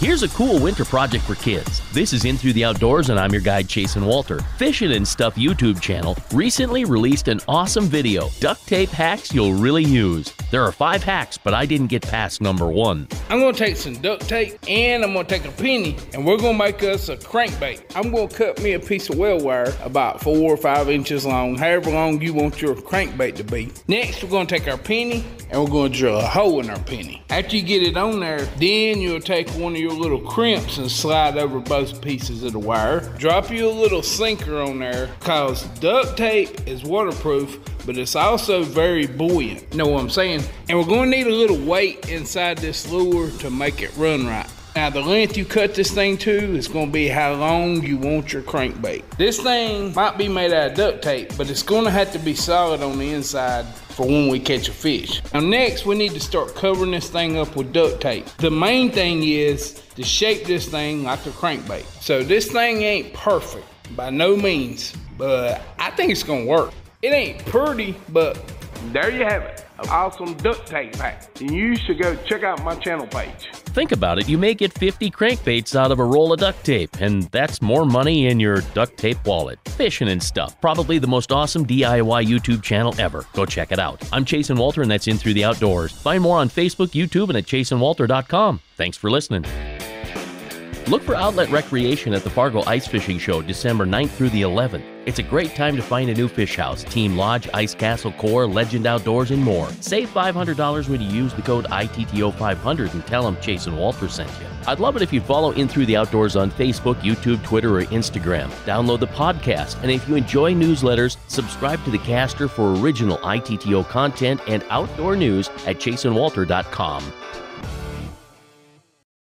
Here's a cool winter project for kids. This is In Thru The Outdoors, and I'm your guide, Chasen Walter. Fishing and Stuff YouTube channel recently released an awesome video duct tape hacks you'll really use. There are five hacks, but I didn't get past number one. I'm gonna take some duct tape and I'm gonna take a penny and we're gonna make us a crankbait. I'm gonna cut me a piece of well wire about four or five inches long, however long you want your crankbait to be. Next, we're gonna take our penny and we're gonna drill a hole in our penny. After you get it on there, then you'll take one of your little crimps and slide over both pieces of the wire. Drop you a little sinker on there cause duct tape is waterproof but it's also very buoyant. Know what I'm saying? And we're gonna need a little weight inside this lure to make it run right. Now the length you cut this thing to is gonna be how long you want your crankbait. This thing might be made out of duct tape, but it's gonna have to be solid on the inside for when we catch a fish. Now next, we need to start covering this thing up with duct tape. The main thing is to shape this thing like a crankbait. So this thing ain't perfect, by no means, but I think it's gonna work. It ain't pretty, but there you have it. Awesome duct tape pack. And you should go check out my channel page. Think about it, you may get 50 crankbaits out of a roll of duct tape, and that's more money in your duct tape wallet. Fishing and stuff, probably the most awesome DIY YouTube channel ever. Go check it out. I'm Chasen Walter, and that's In Thru The Outdoors. Find more on Facebook, YouTube, and at chasenwalter.com. Thanks for listening. Look for Outlet Recreation at the Fargo Ice Fishing Show December 9th through the 11th. It's a great time to find a new fish house, Team Lodge, Ice Castle Core, Legend Outdoors, and more. Save $500 when you use the code ITTO500 and tell them Chasen Walter sent you. I'd love it if you follow In Thru The Outdoors on Facebook, YouTube, Twitter, or Instagram. Download the podcast, and if you enjoy newsletters, subscribe to the caster for original ITTO content and outdoor news at chasenwalter.com.